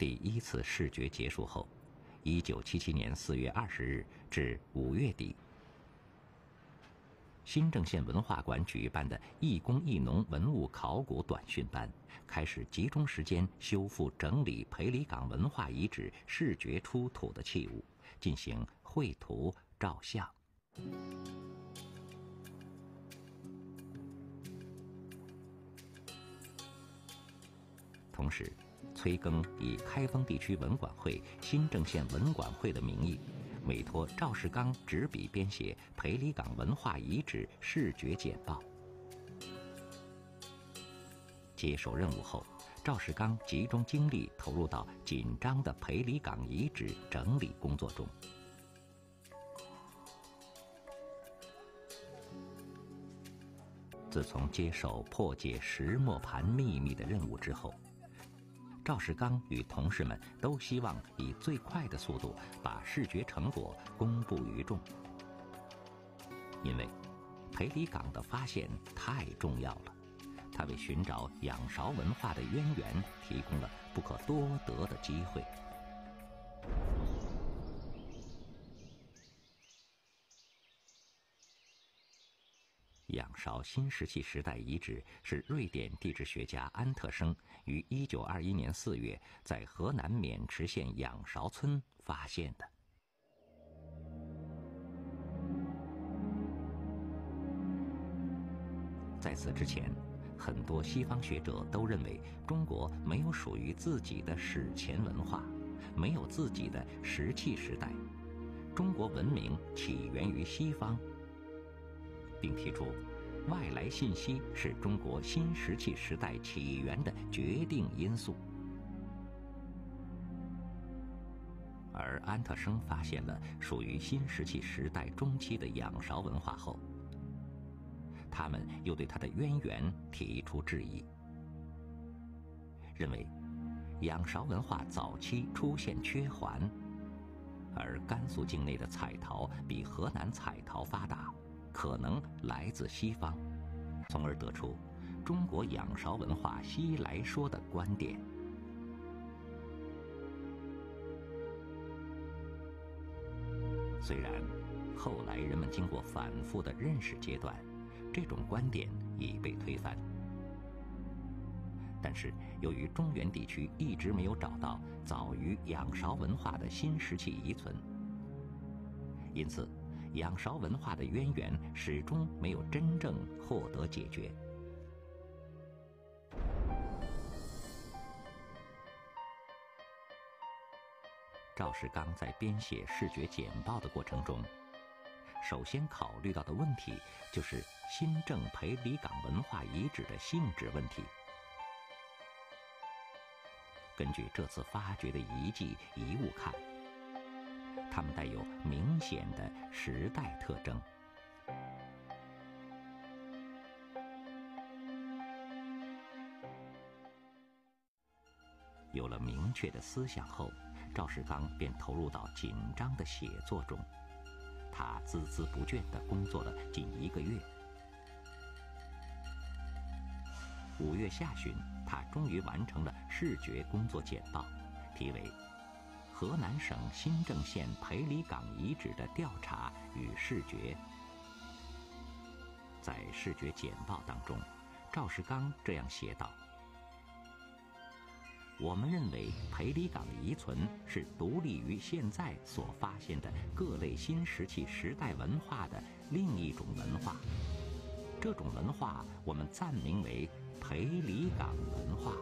第一次视觉结束后，一九七七年四月二十日至五月底，新郑县文化馆举办的“义工义农文物考古短训班”开始集中时间修复整理裴李岗文化遗址视觉出土的器物，进行绘图、照相。同时，崔庚以开封地区文管会、新郑县文管会的名义，委托赵世刚执笔编写《裴李岗文化遗址视觉简报》。接手任务后，赵世刚集中精力投入到紧张的裴李岗遗址整理工作中。自从接手破解石磨盘秘密的任务之后，赵世刚与同事们都希望以最快的速度把视觉成果公布于众，因为裴李岗的发现太重要了，他为寻找仰韶文化的渊源提供了不可多得的机会。新石器时代遗址是瑞典地质学家安特生于1921年4月在河南渑池县仰韶村发现的。在此之前，很多西方学者都认为中国没有属于自己的史前文化，没有自己的石器时代，中国文明起源于西方。并提出，外来信息是中国新石器时代起源的决定因素。而安特生发现了属于新石器时代中期的仰韶文化后，他们又对它的渊源提出质疑，认为仰韶文化早期出现缺环，而甘肃境内的彩陶比河南彩陶发达。可能来自西方，从而得出中国仰韶文化西来说的观点。虽然后来人们经过反复的认识阶段，这种观点已被推翻，但是由于中原地区一直没有找到早于仰韶文化的新石器遗存，因此。仰韶文化的渊源始终没有真正获得解决。赵世刚在编写视觉简报的过程中，首先考虑到的问题就是新郑裴李岗文化遗址的性质问题。根据这次发掘的遗迹遗物看。它们带有明显的时代特征。有了明确的思想后，赵世刚便投入到紧张的写作中。他孜孜不倦地工作了近一个月。五月下旬，他终于完成了视觉工作简报，题为。河南省新郑县裴李岗遗址的调查与视觉，在视觉简报当中，赵世刚这样写道：“我们认为裴李岗遗存是独立于现在所发现的各类新石器时代文化的另一种文化，这种文化我们暂名为裴李岗文化。”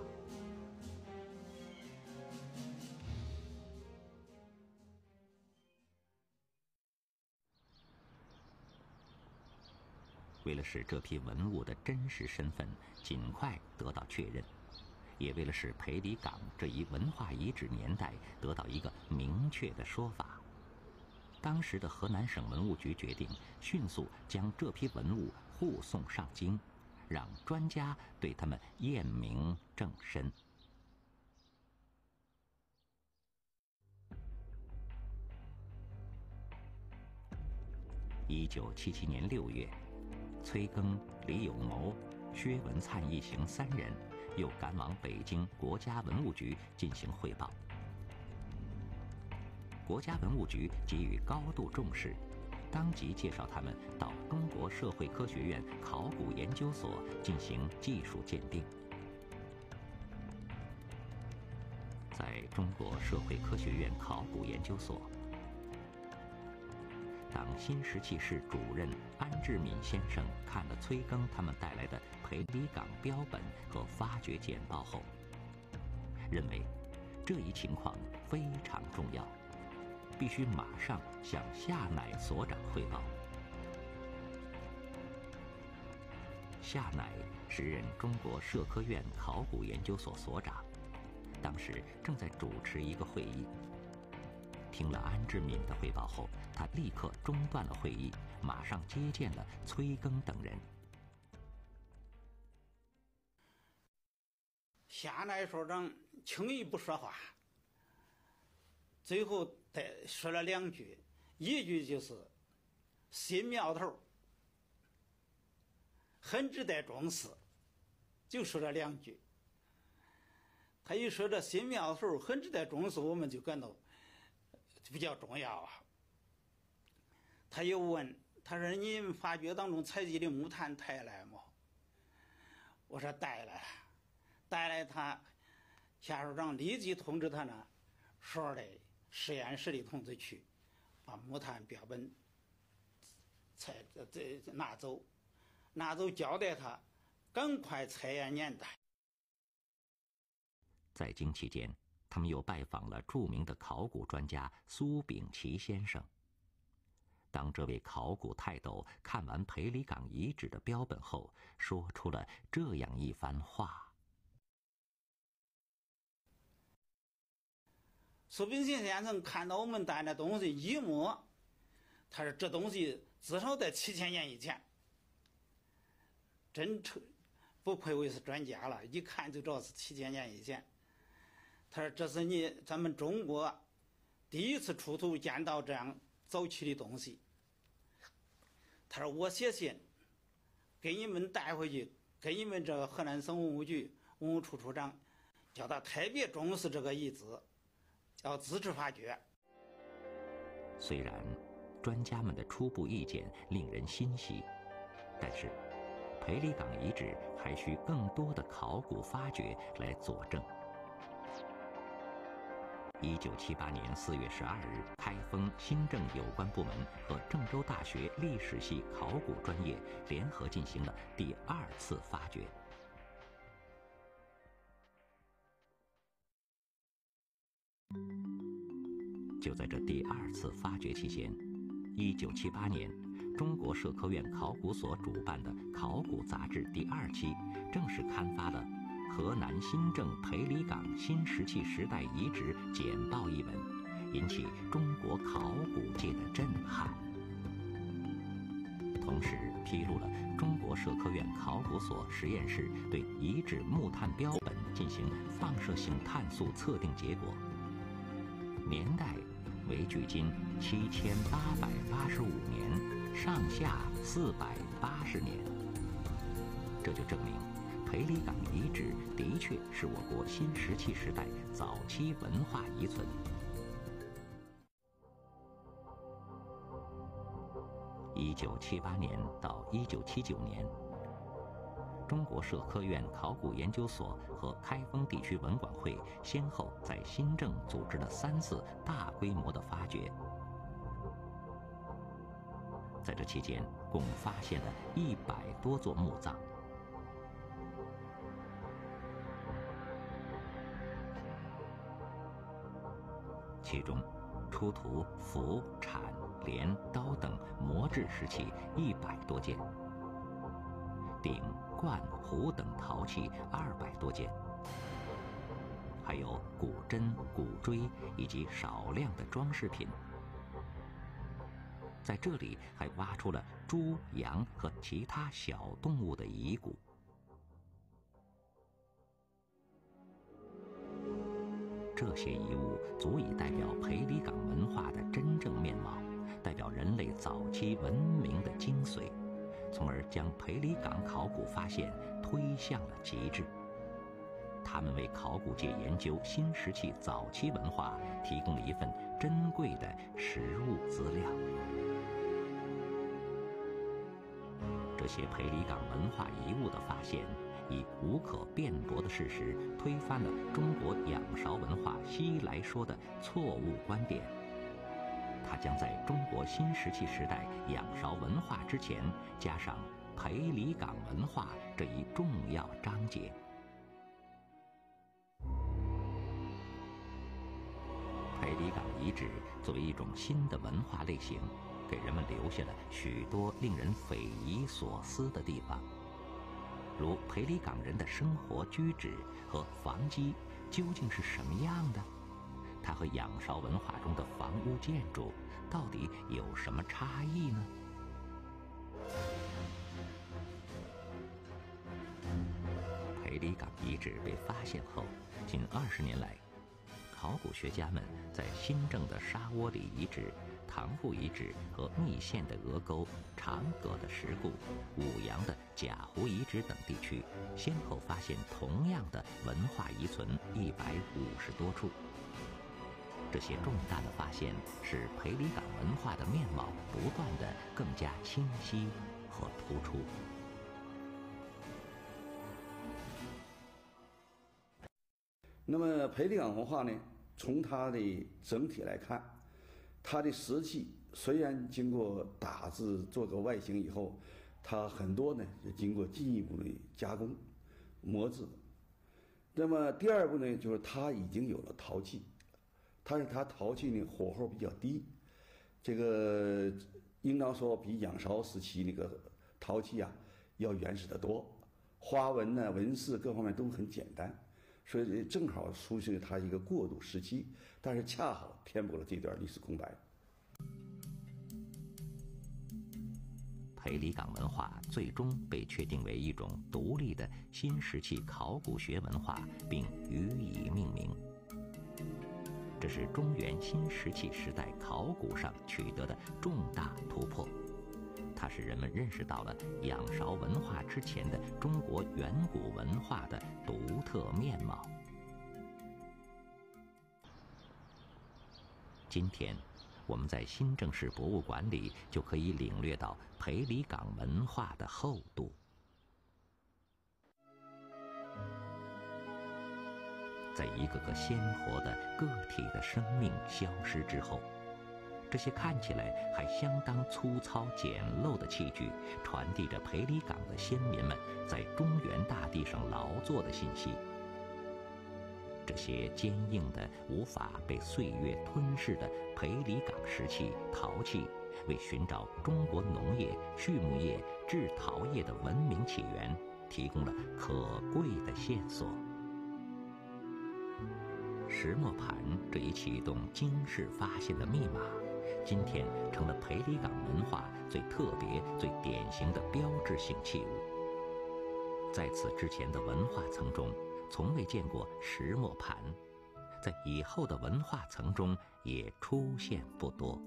为了使这批文物的真实身份尽快得到确认，也为了使裴李岗这一文化遗址年代得到一个明确的说法，当时的河南省文物局决定迅速将这批文物护送上京，让专家对他们验明正身。一九七七年六月。崔庚、李有谋、薛文灿一行三人又赶往北京国家文物局进行汇报。国家文物局给予高度重视，当即介绍他们到中国社会科学院考古研究所进行技术鉴定。在中国社会科学院考古研究所，当新石器室主任安志敏先生看了崔庚他们带来的裴李岗标本和发掘简报后，认为这一情况非常重要。必须马上向夏乃所长汇报。夏乃时任中国社科院考古研究所所长，当时正在主持一个会议。听了安志敏的汇报后，他立刻中断了会议，马上接见了崔庚等人。夏来所长轻易不说话。最后，再说了两句，一句就是“新苗头，很值得重视”，就说了两句。他一说这新苗头很值得重视，我们就感到比较重要啊。他又问：“他说你们发掘当中采集的木炭带来没？”我说：“带来了，带来。”他夏所长立即通知他呢，说的。实验室的同志去，把木炭标本采这拿走，拿走交代他，赶快采验年代。在京期间，他们又拜访了著名的考古专家苏秉琦先生。当这位考古泰斗看完裴李岗遗址的标本后，说出了这样一番话。苏秉琦先生看到我们带的东西一摸，他说：“这东西至少在七千年以前。”真成不愧为是专家了，一看就知道是七千年以前。他说：“这是你咱们中国第一次出土见到这样早期的东西。”他说：“我写信给你们带回去，给你们这个河南省文物局文物处处长，叫他特别重视这个遗址。”要自治发掘。虽然专家们的初步意见令人欣喜，但是裴李岗遗址还需更多的考古发掘来佐证。一九七八年四月十二日，开封新政有关部门和郑州大学历史系考古专业联合进行了第二次发掘。就在这第二次发掘期间，一九七八年，中国社科院考古所主办的《考古》杂志第二期正式刊发了《河南新郑裴李岗新石器时代遗址简报》一文，引起中国考古界的震撼。同时披露了中国社科院考古所实验室对遗址木炭标本进行放射性碳素测定结果，年代。为距今七千八百八十五年，上下四百八十年。这就证明，裴李岗遗址的确是我国新石器时代早期文化遗存。一九七八年到一九七九年。中国社科院考古研究所和开封地区文管会先后在新郑组织了三次大规模的发掘，在这期间，共发现了一百多座墓葬，其中出土斧、铲、镰、刀等磨制石器一百多件，鼎。罐、壶等陶器二百多件，还有骨针、骨锥以及少量的装饰品。在这里还挖出了猪、羊和其他小动物的遗骨。这些遗物足以代表裴李岗文化的真正面貌，代表人类早期文明的精髓。从而将裴李岗考古发现推向了极致。他们为考古界研究新石器早期文化提供了一份珍贵的实物资料。这些裴李岗文化遗物的发现，以无可辩驳的事实推翻了中国仰韶文化西来说的错误观点。它将在中国新石器时代仰韶文化之前加上裴李岗文化这一重要章节。裴李岗遗址作为一种新的文化类型。给人们留下了许多令人匪夷所思的地方，如裴李岗人的生活居止和房基究竟是什么样的？它和仰韶文化中的房屋建筑到底有什么差异呢？裴李岗遗址被发现后，近二十年来，考古学家们在新郑的沙窝里遗址。唐埠遗址和密县的鹅沟、长葛的石固、五羊的贾湖遗址等地区，先后发现同样的文化遗存一百五十多处。这些重大的发现使裴李岗文化的面貌不断的更加清晰和突出。那么裴李岗文化呢？从它的整体来看。它的石器虽然经过打制做个外形以后，它很多呢就经过进一步的加工、磨制。那么第二步呢，就是它已经有了陶器，但是它陶器呢火候比较低，这个应当说比仰韶时期那个陶器啊要原始的多，花纹呢纹饰各方面都很简单，所以正好出现了它一个过渡时期。但是恰好填补了这段历史空白。裴李岗文化最终被确定为一种独立的新石器考古学文化，并予以命名。这是中原新石器时代考古上取得的重大突破，它使人们认识到了仰韶文化之前的中国远古文化的独特面貌。今天，我们在新郑市博物馆里就可以领略到裴李岗文化的厚度。在一个个鲜活的个体的生命消失之后，这些看起来还相当粗糙简陋的器具，传递着裴李岗的先民们在中原大地上劳作的信息。这些坚硬的、无法被岁月吞噬的裴李岗石器、陶器，为寻找中国农业、畜牧业、制陶业的文明起源提供了可贵的线索。石磨盘这一启动惊世发现的密码，今天成了裴李岗文化最特别、最典型的标志性器物。在此之前的文化层中。从未见过石磨盘，在以后的文化层中也出现不多。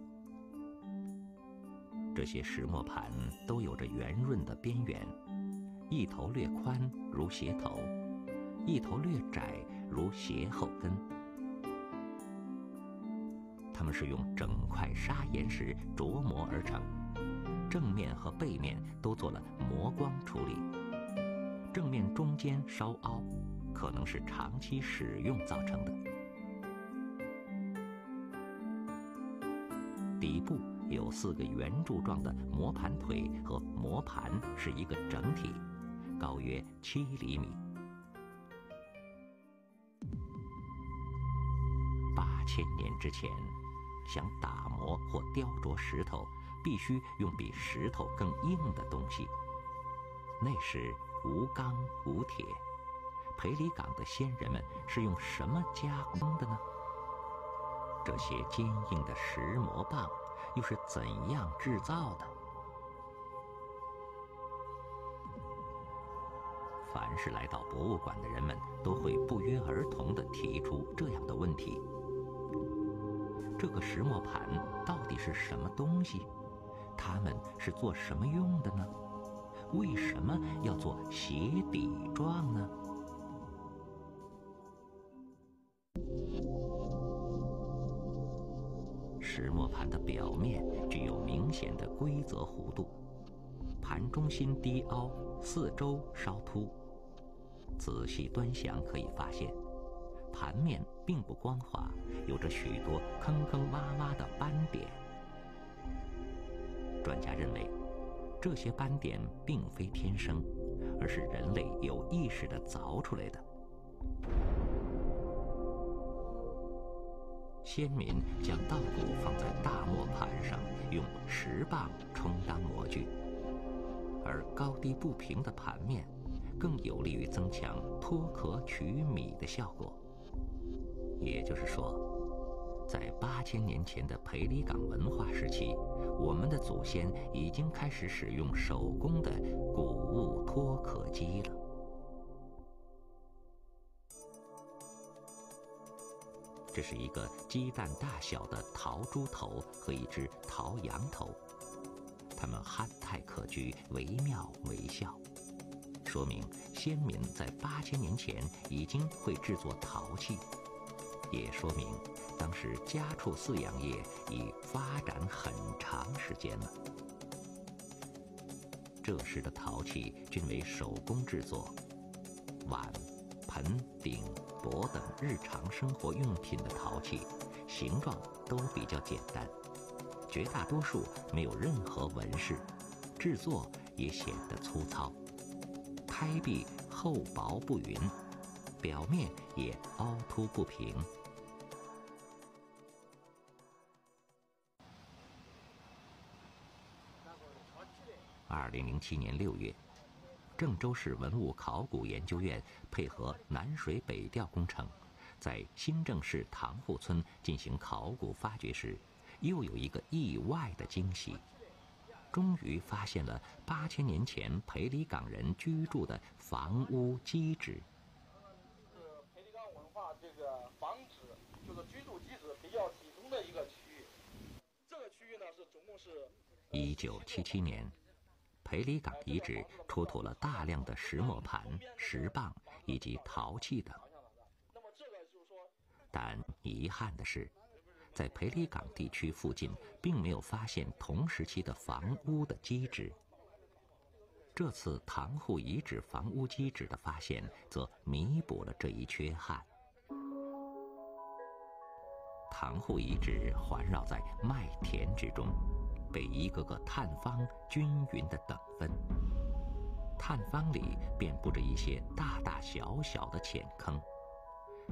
这些石磨盘都有着圆润的边缘，一头略宽如鞋头，一头略窄如鞋后跟。它们是用整块砂岩石琢磨而成，正面和背面都做了磨光处理，正面中间稍凹。可能是长期使用造成的。底部有四个圆柱状的磨盘腿和磨盘是一个整体，高约七厘米。八千年之前，想打磨或雕琢石头，必须用比石头更硬的东西。那时无钢无铁。裴李岗的先人们是用什么加工的呢？这些坚硬的石磨棒又是怎样制造的？凡是来到博物馆的人们，都会不约而同地提出这样的问题：这个石磨盘到底是什么东西？它们是做什么用的呢？为什么要做鞋底状呢？石磨盘的表面具有明显的规则弧度盘中心低凹四周稍凸。仔细端详可以发现盘面并不光滑，有着许多坑坑洼洼的斑点。专家认为，这些斑点并非天生，而是人类有意识地凿出来的。先民将稻谷放在大磨盘上，用石棒充当模具，而高低不平的盘面，更有利于增强脱壳取米的效果。也就是说，在八千年前的裴李岗文化时期，我们的祖先已经开始使用手工的谷物脱壳机了。这是一个鸡蛋大小的桃猪头和一只桃羊头，它们憨态可掬，惟妙惟肖，说明先民在八千年前已经会制作陶器，也说明当时家畜饲养业已发展很长时间了。这时的陶器均为手工制作，碗、盆、鼎。钵等日常生活用品的陶器，形状都比较简单，绝大多数没有任何纹饰，制作也显得粗糙，胎壁厚薄不匀，表面也凹凸不平。二零零七年六月。郑州市文物考古研究院配合南水北调工程，在新郑市塘户村进行考古发掘时，又有一个意外的惊喜，终于发现了八千年前裴李岗人居住的房屋基址。是裴李岗文化这个房址，就是居住基址比较集中的一个区域。这个区域呢是总共是。一九七七年。裴李岗遗址出土了大量的石磨盘、石棒以及陶器等，但遗憾的是，在裴李岗地区附近并没有发现同时期的房屋的基址。这次塘户遗址房屋基址的发现，则弥补了这一缺憾。塘户遗址环绕在麦田之中。被一个个探方均匀地等分，探方里遍布着一些大大小小的浅坑，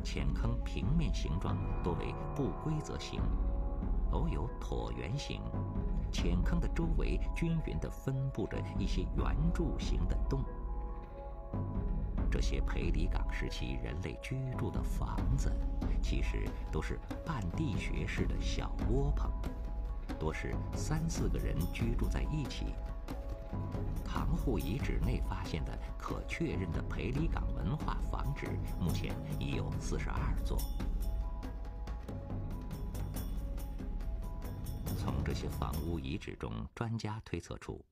浅坑平面形状多为不规则形，偶有椭圆形。浅坑的周围均匀地分布着一些圆柱形的洞，这些裴李岗时期人类居住的房子，其实都是半地穴式的小窝棚。多是三四个人居住在一起。塘户遗址内发现的可确认的裴李岗文化房址，目前已有四十二座。从这些房屋遗址中，专家推测出，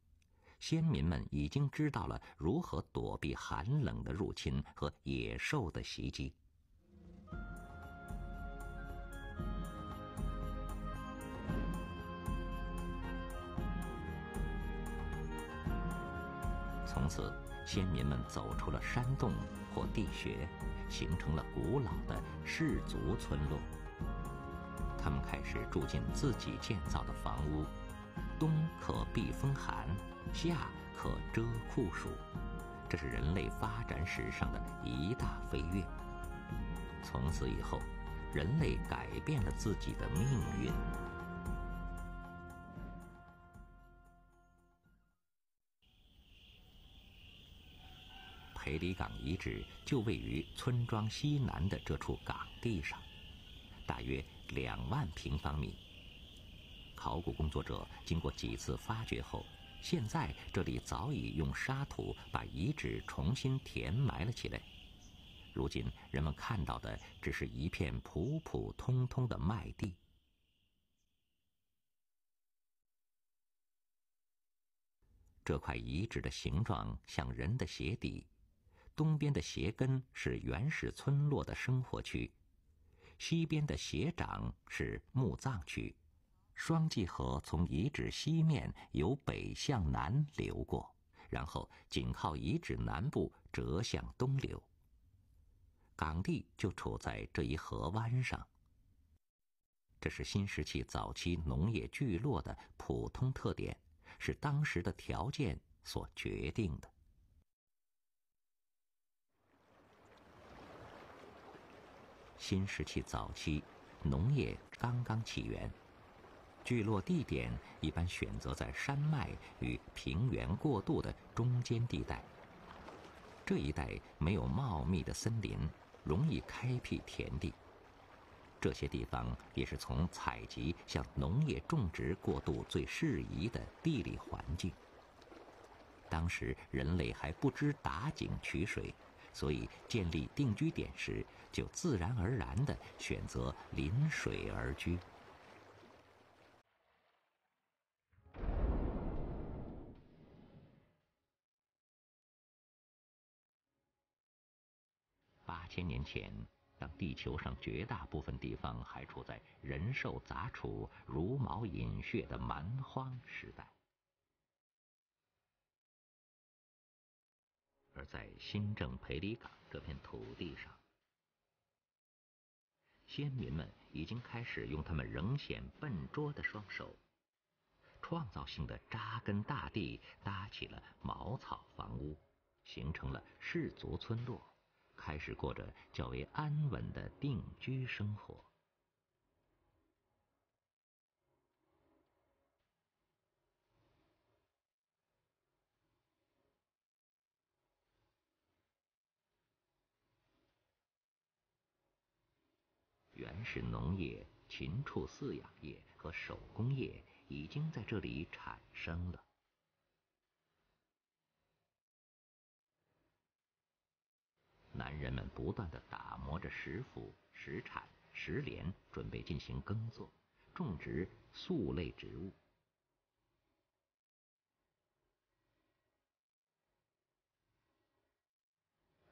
先民们已经知道了如何躲避寒冷的入侵和野兽的袭击。从此，先民们走出了山洞或地穴，形成了古老的氏族村落。他们开始住进自己建造的房屋，冬可避风寒，夏可遮酷暑。这是人类发展史上的一大飞跃。从此以后，人类改变了自己的命运。裴里岗遗址就位于村庄西南的这处岗地上，大约两万平方米。考古工作者经过几次发掘后，现在这里早已用沙土把遗址重新填埋了起来。如今人们看到的只是一片普普通通的麦地。这块遗址的形状像人的鞋底。东边的鞋跟是原始村落的生活区，西边的鞋掌是墓葬区，双济河从遗址西面由北向南流过，然后紧靠遗址南部折向东流。港地就处在这一河湾上。这是新石器早期农业聚落的普通特点，是当时的条件所决定的。新石器早期，农业刚刚起源。聚落地点一般选择在山脉与平原过渡的中间地带。这一带没有茂密的森林，容易开辟田地。这些地方也是从采集向农业种植过渡最适宜的地理环境。当时人类还不知打井取水，所以建立定居点时就自然而然地选择临水而居。八千年前，当地球上绝大部分地方还处在人兽杂处、茹毛饮血的蛮荒时代，而在新郑裴李岗这片土地上，先民们已经开始用他们仍显笨拙的双手，创造性的扎根大地，搭起了茅草房屋，形成了氏族村落。开始过着较为安稳的定居生活。原是农业、禽畜饲养业和手工业已经在这里产生了。男人们不断的打磨着石斧、石铲、石镰，准备进行耕作、种植粟类植物；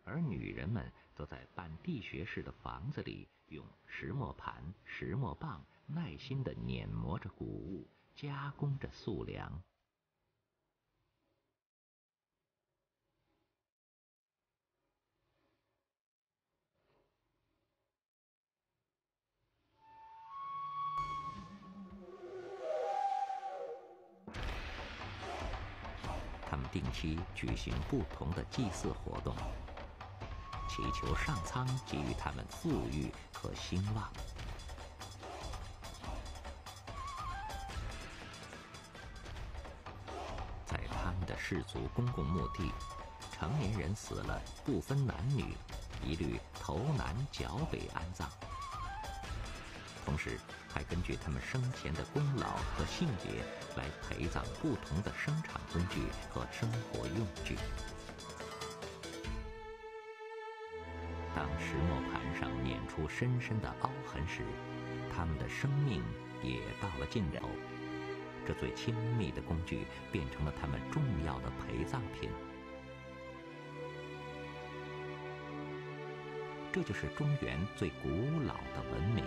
而女人们则在半地穴式的房子里，用石磨盘、石磨棒，耐心地碾磨着谷物，加工着粟粮。他们定期举行不同的祭祀活动，祈求上苍给予他们富裕和兴旺。在他们的氏族公共墓地，成年人死了不分男女，一律头南脚北安葬。同时，还根据他们生前的功劳和性别来陪葬不同的生产工具和生活用具。石磨盘上碾出深深的凹痕时，他们的生命也到了尽头。这最亲密的工具变成了他们重要的陪葬品。这就是中原最古老的文明。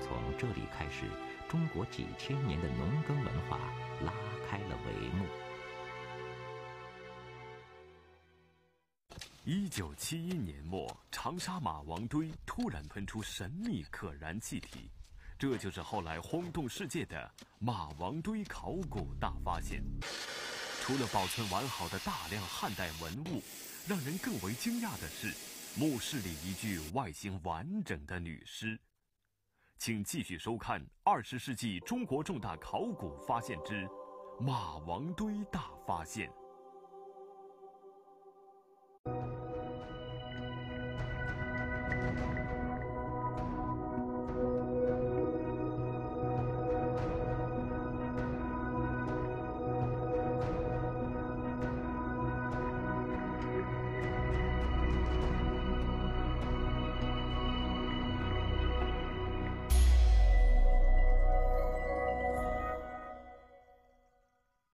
从这里开始，中国几千年的农耕文化拉开了帷幕。一九七一年末，长沙马王堆突然喷出神秘可燃气体，这就是后来轰动世界的马王堆考古大发现。除了保存完好的大量汉代文物，让人更为惊讶的是，墓室里一具外形完整的女尸。请继续收看二十世纪中国重大考古发现之马王堆大发现。